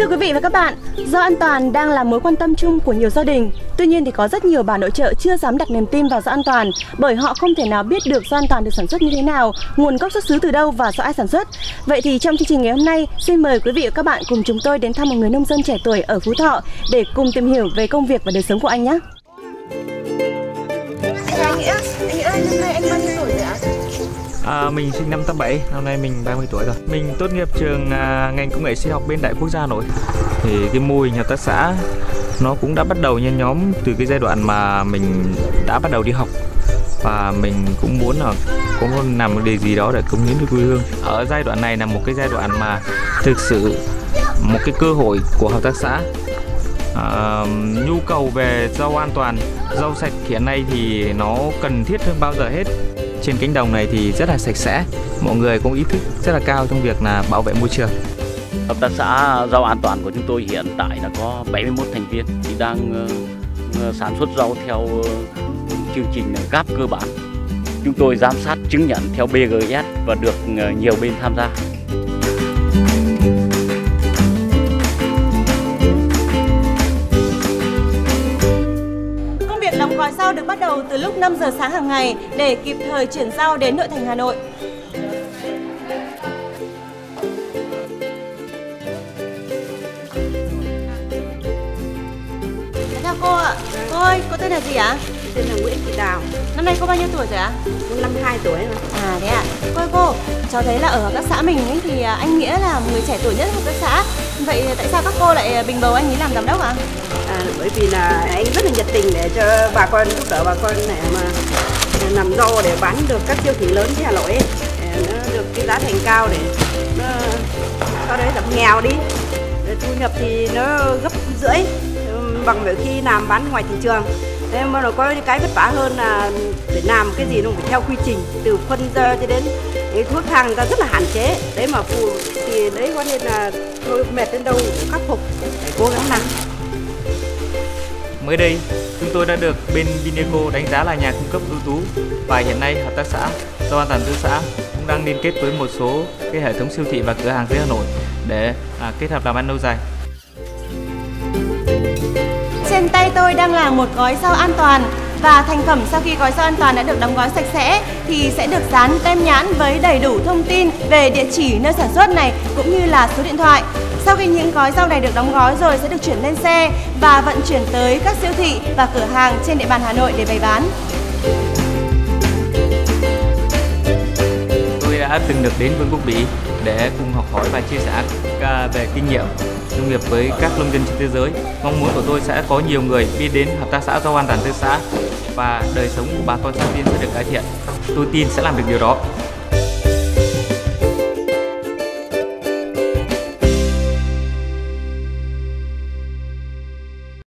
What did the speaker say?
Thưa quý vị và các bạn, do an toàn đang là mối quan tâm chung của nhiều gia đình. Tuy nhiên thì có rất nhiều bà nội trợ chưa dám đặt niềm tin vào rau an toàn bởi họ không thể nào biết được rau an toàn được sản xuất như thế nào, nguồn gốc xuất xứ từ đâu và do ai sản xuất. Vậy thì trong chương trình ngày hôm nay, xin mời quý vị và các bạn cùng chúng tôi đến thăm một người nông dân trẻ tuổi ở Phú Thọ để cùng tìm hiểu về công việc và đời sống của anh nhé. Anh Nghĩa, anh Nghĩa năm nay anh bao nhiêu tuổi rồi ạ? À, mình sinh năm 87, năm nay mình 30 tuổi rồi. Mình tốt nghiệp trường à, ngành công nghệ sinh học bên Đại Quốc gia Nội. Thì cái mô hình hợp tác xã nó cũng đã bắt đầu nhen nhóm từ cái giai đoạn mà mình đã bắt đầu đi học và mình cũng muốn là có làm một điều gì đó để cống hiến cho quê hương. Ở giai đoạn này là một cái giai đoạn mà thực sự một cái cơ hội của hợp tác xã à, nhu cầu về rau an toàn rau sạch hiện nay thì nó cần thiết hơn bao giờ hết trên cánh đồng này thì rất là sạch sẽ, mọi người cũng ý thức rất là cao trong việc là bảo vệ môi trường Hợp tác xã rau an toàn của chúng tôi hiện tại là có 71 thành viên thì đang ờ, ờ, sản xuất rau theo ờ, chương trình GAP cơ bản. Chúng tôi giám sát, chứng nhận theo BGS và được nhiều bên tham gia. Rau được bắt đầu từ lúc 5 giờ sáng hàng ngày để kịp thời chuyển rau đến nội thành Hà Nội. Chào cô ạ. Cô ơi, cô tên là gì ạ? tên là Nguyễn Thị Đào, Năm nay cô bao nhiêu tuổi rồi ạ? cũng 52 tuổi rồi. À thế ạ. Cô ơi cô, cháu thấy là ở hợp tác xã mình ấy thì à, anh Nghĩa là người trẻ tuổi nhất hợp tác xã. Vậy tại sao các cô lại à, bình bầu anh ấy làm giám đốc ạ? À, bởi vì là anh rất là nhiệt tình để cho bà con giúp đỡ bà con để mà làm rau để bán được các siêu thị lớn như Hà Nội ấy. Để nó được cái giá thành cao để nó sau đấy giảm nghèo đi. Để thu nhập thì nó gấp rưỡi bằng việc khi làm bán ngoài thị trường. Thế mà nó có cái vất vả hơn là để làm cái gì nó phải theo quy trình từ phân ra cho đến cái thuốc thang người ta rất là hạn chế đấy mà phù thì đấy có nên là thôi mệt đến đâu cũng khắc phục phải cố gắng làm mới đây chúng tôi đã được bên Vineco đánh giá là nhà cung cấp ưu tú và hiện nay hợp tác xã rau an toàn tư xã cũng đang liên kết với một số cái hệ thống siêu thị và cửa hàng dưới Hà Nội để à, kết hợp làm ăn lâu dài. Trên tay tôi đang là một gói rau an toàn và thành phẩm sau khi gói rau an toàn đã được đóng gói sạch sẽ thì sẽ được dán tem nhãn với đầy đủ thông tin về địa chỉ nơi sản xuất này cũng như là số điện thoại. Sau khi những gói rau này được đóng gói rồi sẽ được chuyển lên xe và vận chuyển tới các siêu thị và cửa hàng trên địa bàn Hà Nội để bày bán. Đã từng được đến Vương quốc Bỉ để cùng học hỏi và chia sẻ về kinh nghiệm nông nghiệp với các nông dân trên thế giới. Mong muốn của tôi sẽ có nhiều người biết đến hợp tác xã do an toàn tư xã và đời sống của bà con xã viên sẽ được cải thiện. Tôi tin sẽ làm được điều đó.